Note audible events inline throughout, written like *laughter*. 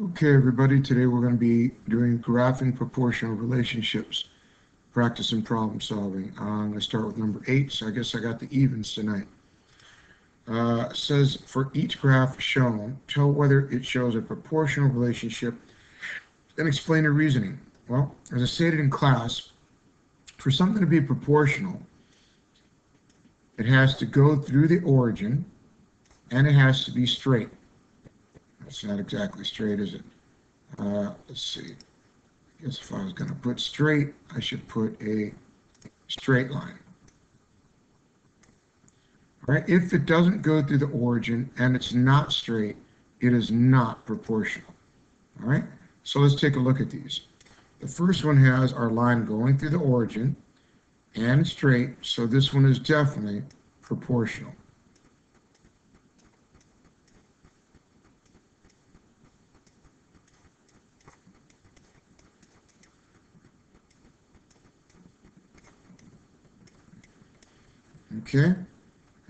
Okay, everybody, today we're going to be doing graphing proportional relationships, practice and problem solving. Uh, I'm going to start with number eight, so I guess I got the evens tonight. Uh, says for each graph shown, tell whether it shows a proportional relationship and explain the reasoning. Well, as I stated in class, for something to be proportional, it has to go through the origin and it has to be straight. It's not exactly straight, is it? Uh, let's see. I guess if I was going to put straight, I should put a straight line. All right, if it doesn't go through the origin and it's not straight, it is not proportional. All right, so let's take a look at these. The first one has our line going through the origin and straight, so this one is definitely proportional. Okay?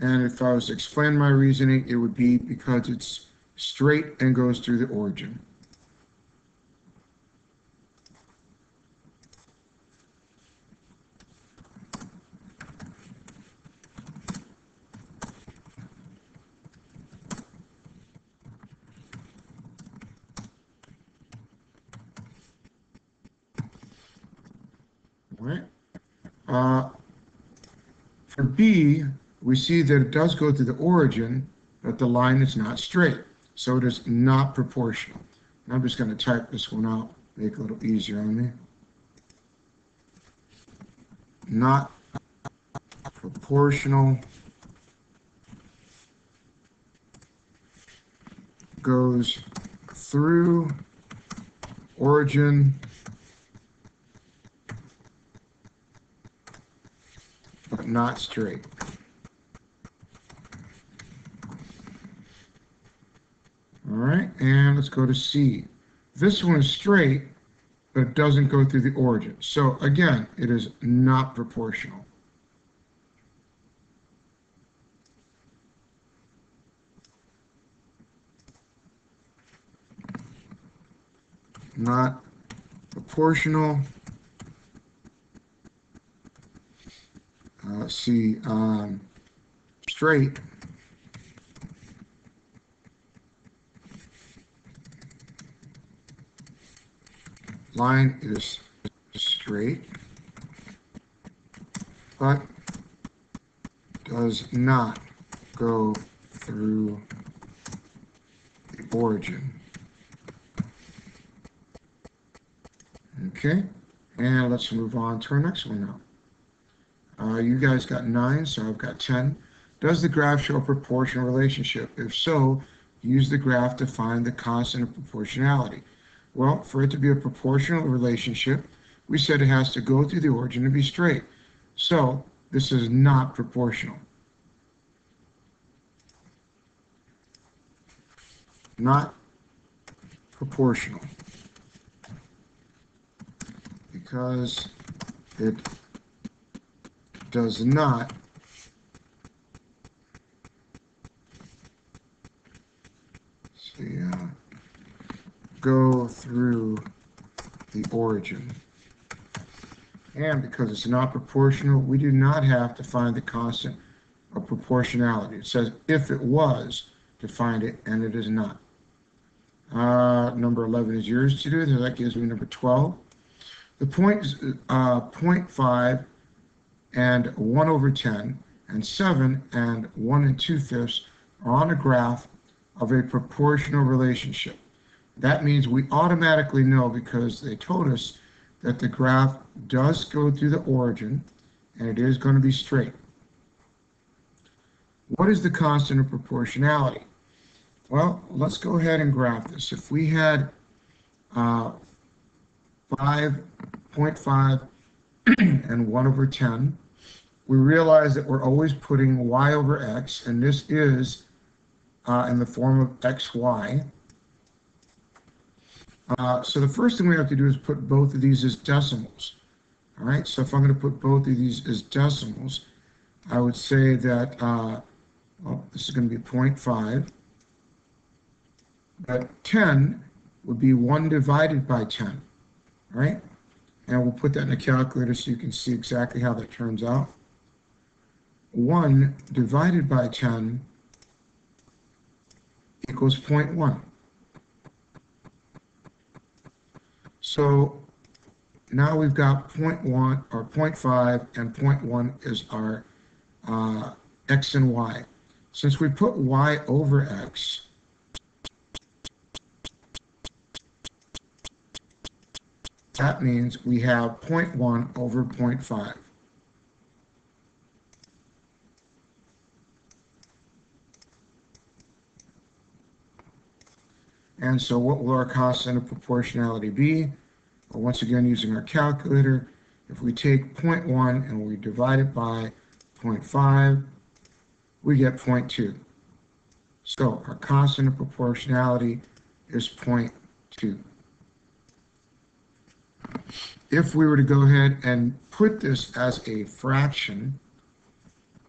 And if I was to explain my reasoning, it would be because it's straight and goes through the origin. All right. Uh, for B, we see that it does go to the origin, but the line is not straight. So it is not proportional. I'm just going to type this one out, make it a little easier on me. Not proportional goes through origin not straight. All right, and let's go to C. This one is straight, but it doesn't go through the origin. So again, it is not proportional. Not proportional. Uh, see, um, straight. Line is straight, but does not go through the origin. Okay, and let's move on to our next one now. Uh, you guys got nine, so I've got 10. Does the graph show a proportional relationship? If so, use the graph to find the constant of proportionality. Well, for it to be a proportional relationship, we said it has to go through the origin and be straight. So this is not proportional. Not proportional. Because it does not see, uh, go through the origin. And because it's not proportional, we do not have to find the constant of proportionality. It says if it was to find it, and it is not. Uh, number 11 is yours to do, so that gives me number 12. The point, uh, 0.5 and 1 over 10 and 7 and 1 and 2 fifths are on a graph of a proportional relationship. That means we automatically know because they told us that the graph does go through the origin and it is going to be straight. What is the constant of proportionality? Well, let's go ahead and graph this. If we had uh, 5.5 *clears throat* and 1 over 10, we realize that we're always putting y over x, and this is uh, in the form of xy. Uh, so the first thing we have to do is put both of these as decimals. All right, so if I'm going to put both of these as decimals, I would say that, uh, well, this is going to be 0.5. But 10 would be 1 divided by 10, right? And we'll put that in a calculator so you can see exactly how that turns out. 1 divided by 10 equals 0.1. So now we've got 0.1 or 0.5 and 0.1 is our uh, x and y. Since we put y over x, that means we have 0.1 over 0.5. And so what will our constant of proportionality be? Well, once again, using our calculator, if we take 0.1 and we divide it by 0.5, we get 0.2. So our constant of proportionality is 0.2. If we were to go ahead and put this as a fraction,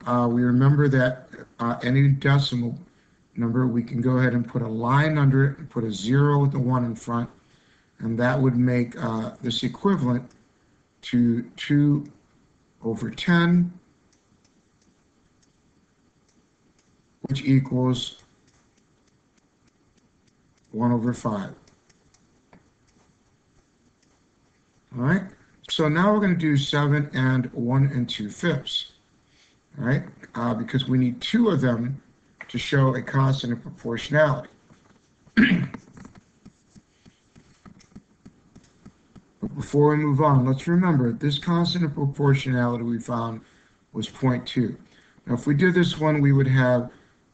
uh, we remember that uh, any decimal number, we can go ahead and put a line under it and put a zero with the one in front, and that would make uh, this equivalent to 2 over 10, which equals 1 over 5. All right, so now we're going to do 7 and 1 and 2 fifths, all right, uh, because we need two of them to show a constant of proportionality. but before we move on, let's remember this constant of proportionality we found was 0.2. Now, if we did this one, we would have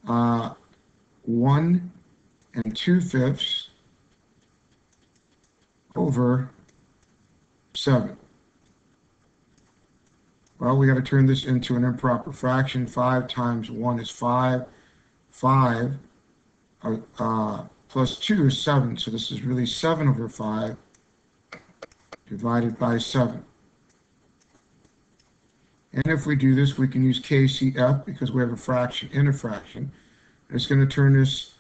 uh, 1 and 2 fifths over 7. Well, we got to turn this into an improper fraction. 5 times 1 is 5. 5 uh, uh, plus 2 is 7, so this is really 7 over 5 divided by 7. And if we do this, we can use KCF because we have a fraction in a fraction. It's going to turn this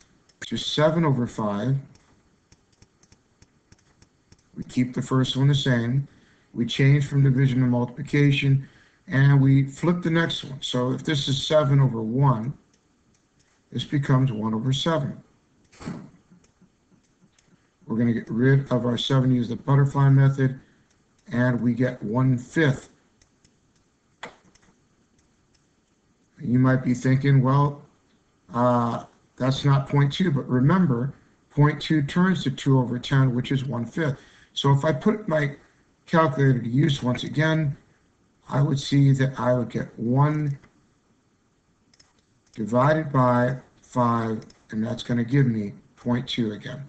to 7 over 5. We keep the first one the same. We change from division to multiplication, and we flip the next one. So if this is 7 over 1, this becomes 1 over 7. We're going to get rid of our 7, use the butterfly method, and we get 1 fifth. You might be thinking, well, uh, that's not 0.2, but remember, 0.2 turns to 2 over 10, which is 1 fifth. So if I put my calculator to use once again, I would see that I would get 1 divided by 5, and that's going to give me 0.2 again.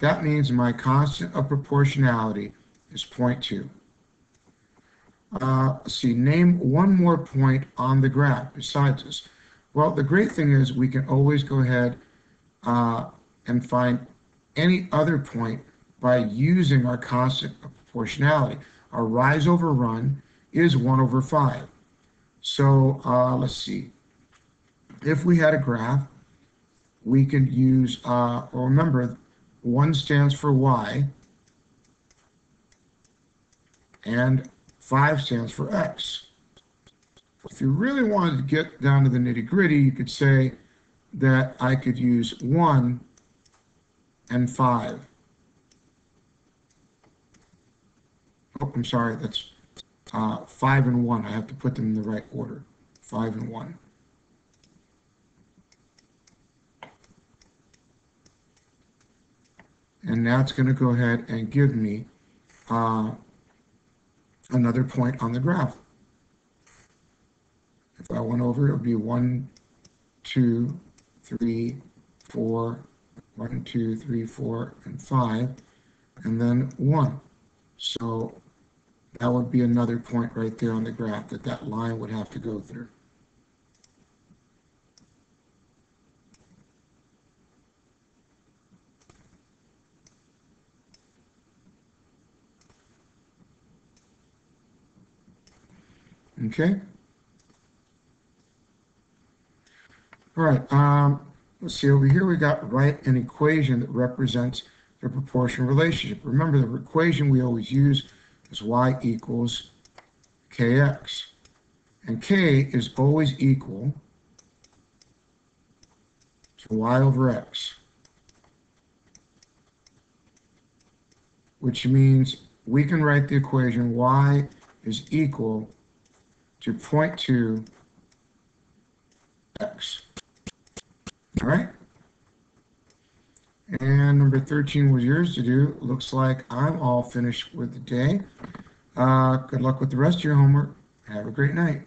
That means my constant of proportionality is 0.2. Uh, let's see, name one more point on the graph besides this. Well, the great thing is we can always go ahead uh, and find any other point by using our constant of proportionality. Our rise over run is 1 over 5. So uh, let's see. If we had a graph, we could use, uh, well, remember, 1 stands for y, and 5 stands for x. If you really wanted to get down to the nitty gritty, you could say that I could use 1 and 5. Oh, I'm sorry, that's uh, 5 and 1. I have to put them in the right order. 5 and 1. And that's going to go ahead and give me uh, another point on the graph. If I went over, it would be 1, 2, 3, 4, 1, 2, 3, 4, and 5, and then 1. So that would be another point right there on the graph that that line would have to go through. Okay. All right. Um, Let's see, over here we got write an equation that represents the proportion relationship. Remember, the equation we always use is y equals kx. And k is always equal to y over x. Which means we can write the equation y is equal to 0.2 x. All right? And number 13 was yours to do. Looks like I'm all finished with the day. Uh, good luck with the rest of your homework. Have a great night.